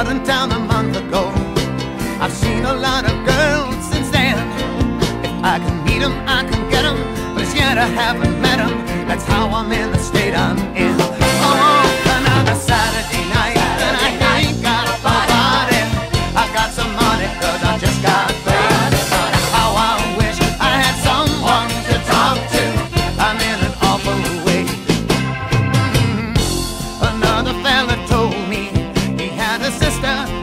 out in town a month ago. I've seen a lot of girls since then. If I can meet them, I can get them. But it's yet I haven't met them. That's how I'm in the state I'm in. fiesta